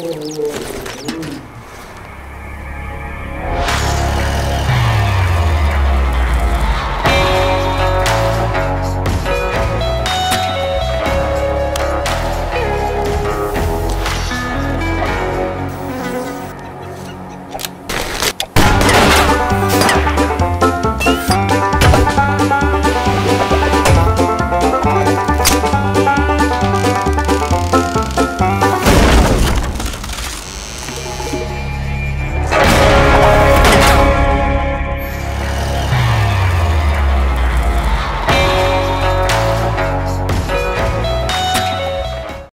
o